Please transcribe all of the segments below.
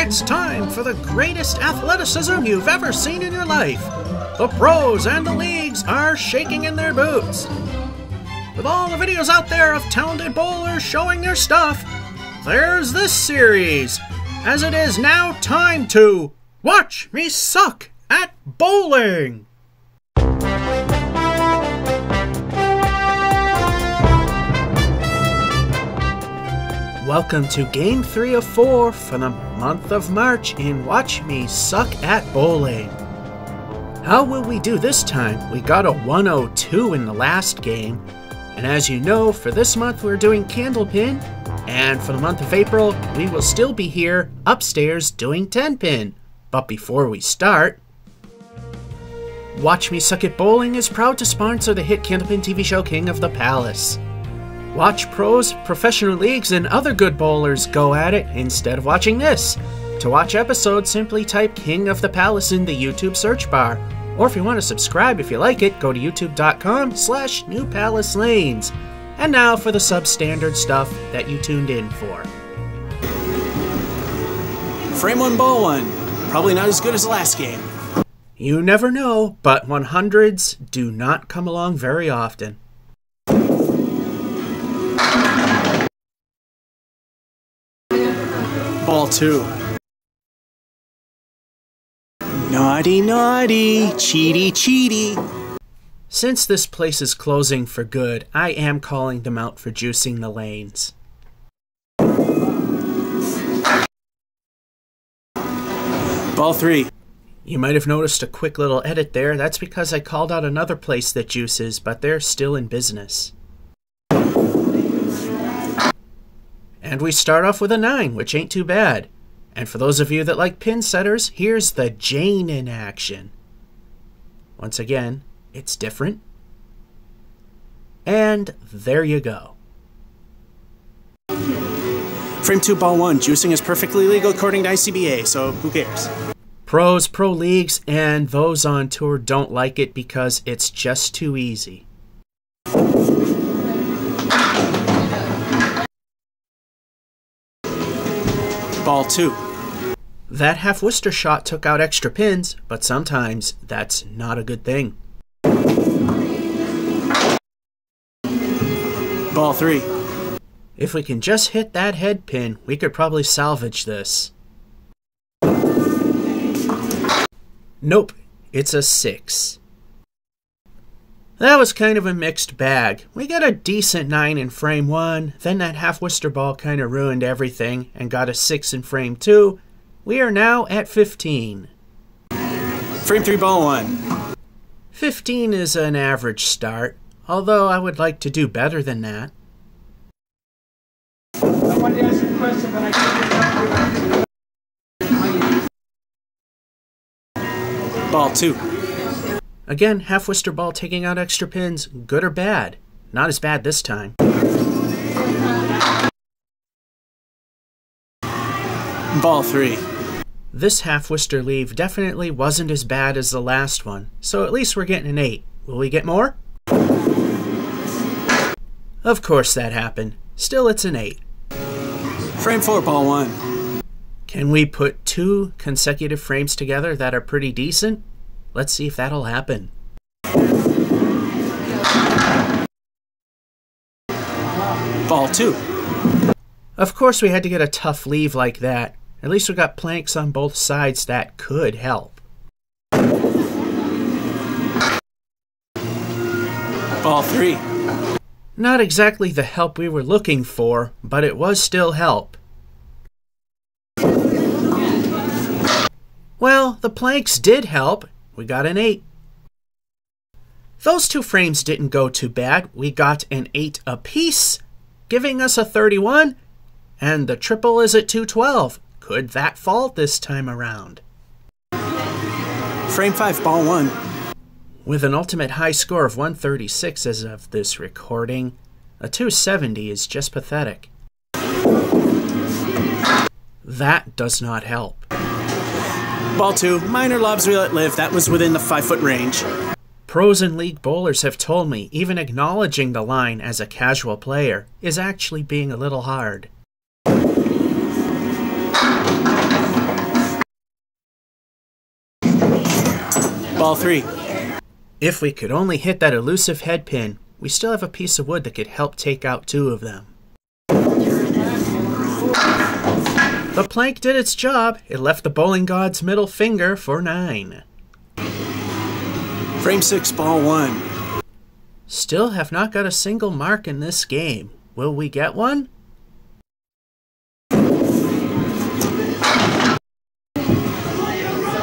It's time for the greatest athleticism you've ever seen in your life. The pros and the leagues are shaking in their boots. With all the videos out there of talented bowlers showing their stuff, there's this series. As it is now time to watch me suck at bowling. Welcome to Game 3 of 4 for the month of March in Watch Me Suck at Bowling. How will we do this time? We got a 102 in the last game, and as you know, for this month we're doing Candlepin, and for the month of April, we will still be here upstairs doing 10 pin. But before we start, Watch Me Suck at Bowling is proud to sponsor the hit Candlepin TV show King of the Palace. Watch pros, professional leagues, and other good bowlers go at it instead of watching this. To watch episodes, simply type King of the Palace in the YouTube search bar. Or if you want to subscribe if you like it, go to youtube.com slash New Palace Lanes. And now for the substandard stuff that you tuned in for. Frame one, ball one. Probably not as good as the last game. You never know, but 100s do not come along very often. Ball two. Naughty, naughty, cheaty, cheaty. Since this place is closing for good, I am calling them out for juicing the lanes. Ball three. You might have noticed a quick little edit there. That's because I called out another place that juices, but they're still in business. And we start off with a 9, which ain't too bad. And for those of you that like pin setters, here's the Jane in action. Once again, it's different. And there you go. Frame two, ball one. Juicing is perfectly legal according to ICBA, so who cares? Pros, pro leagues, and those on tour don't like it because it's just too easy. Ball two. That half Worcester shot took out extra pins, but sometimes that's not a good thing. Ball three. If we can just hit that head pin, we could probably salvage this. Nope, it's a 6. That was kind of a mixed bag. We got a decent 9 in frame 1, then that half Worcester ball kind of ruined everything, and got a 6 in frame 2. We are now at 15. Frame three, ball one. 15 is an average start, although I would like to do better than that. I wanted to ask you a question, but I can't Ball two. Again, half Worcester ball taking out extra pins, good or bad? Not as bad this time. Ball three. This half Worcester leave definitely wasn't as bad as the last one, so at least we're getting an 8. Will we get more? Of course that happened. Still, it's an 8. Frame four, ball one. Can we put two consecutive frames together that are pretty decent? Let's see if that'll happen. Ball two. Of course, we had to get a tough leave like that. At least we got planks on both sides that could help. Ball three. Not exactly the help we were looking for, but it was still help. Well, the planks did help. We got an 8. Those two frames didn't go too bad. We got an 8 apiece, giving us a 31, and the triple is at 212. Could that fall this time around? Frame five, ball one. With an ultimate high score of 136 as of this recording, a 270 is just pathetic. That does not help. Ball two, minor lobs we let live. That was within the five foot range. Pros and league bowlers have told me even acknowledging the line as a casual player is actually being a little hard. Ball three. If we could only hit that elusive head pin, we still have a piece of wood that could help take out two of them. The plank did its job. It left the bowling god's middle finger for nine. Frame six, ball one. Still have not got a single mark in this game. Will we get one?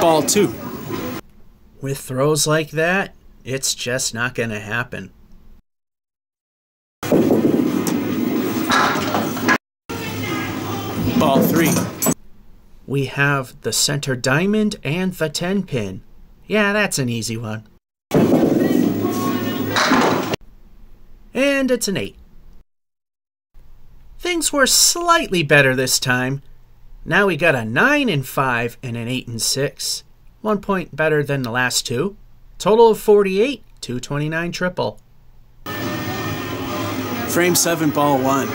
Ball two. With throws like that, it's just not going to happen. Three. We have the center diamond and the 10 pin. Yeah, that's an easy one. And it's an 8. Things were slightly better this time. Now we got a 9 and 5 and an 8 and 6. One point better than the last two. Total of 48, 229 triple. Frame seven, ball one.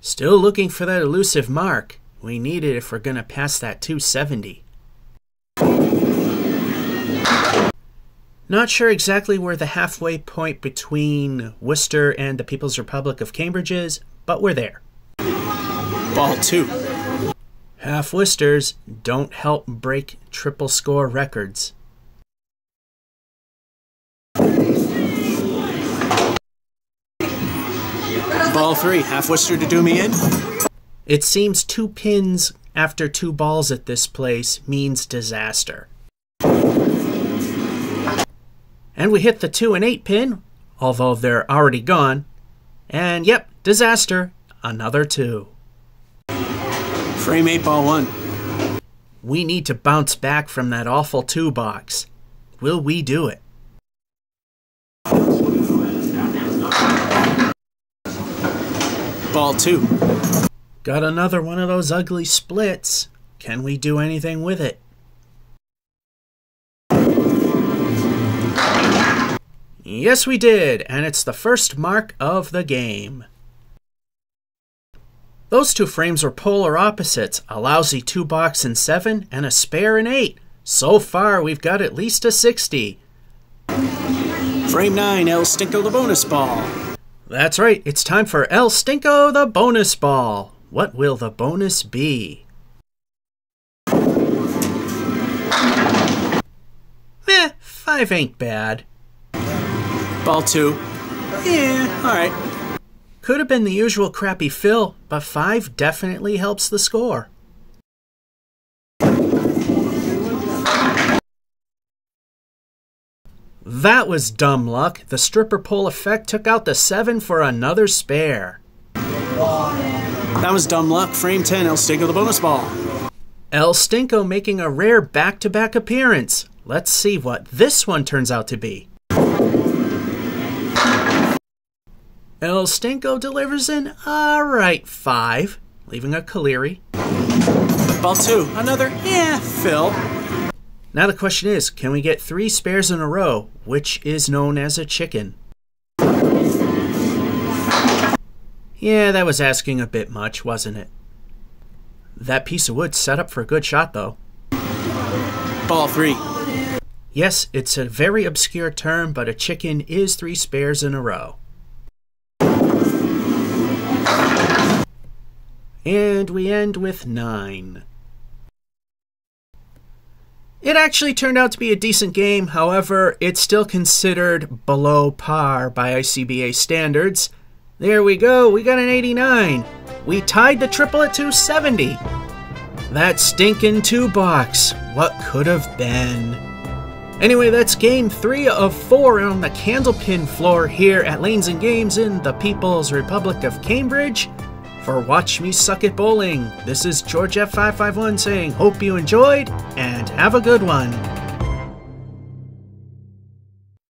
Still looking for that elusive mark. We need it if we're going to pass that 270. Not sure exactly where the halfway point between Worcester and the People's Republic of Cambridge is, but we're there. Ball two. Half Worcesters don't help break triple score records. Ball three. Half Worcester to do me in. It seems two pins after two balls at this place means disaster. And we hit the 2 and 8 pin, although they're already gone. And yep, disaster, another 2. Frame eight, ball one. We need to bounce back from that awful 2 box. Will we do it? Ball two. Got another one of those ugly splits. Can we do anything with it? Yes, we did, and it's the first mark of the game. Those two frames were polar opposites a lousy 2 box in 7, and a spare in 8. So far, we've got at least a 60. Frame nine, El Stinko the bonus ball. That's right, it's time for El Stinko the bonus ball. What will the bonus be? Meh, 5 ain't bad. Ball two. Yeah, alright. Could have been the usual crappy fill, but 5 definitely helps the score. That was dumb luck. The stripper pole effect took out the 7 for another spare. That was dumb luck. Frame 10, El Stinko the bonus ball. El Stinko making a rare back to back appearance. Let's see what this one turns out to be. El Stinko delivers an alright 5, leaving a Kaleri. Ball two. Another, yeah, fill. Now the question is can we get three spares in a row, which is known as a chicken? Yeah, that was asking a bit much, wasn't it? That piece of wood set up for a good shot, though. Ball three. Yes, it's a very obscure term, but a chicken is three spares in a row. And we end with nine. It actually turned out to be a decent game, however, it's still considered below par by ICBA standards. There we go, we got an 89. We tied the triple at 270. That stinking two box, what could have been? Anyway, that's game three of four on the Candlepin floor here at Lanes and Games in the People's Republic of Cambridge. For Watch Me Suck at Bowling, this is George F551 saying, Hope you enjoyed and have a good one.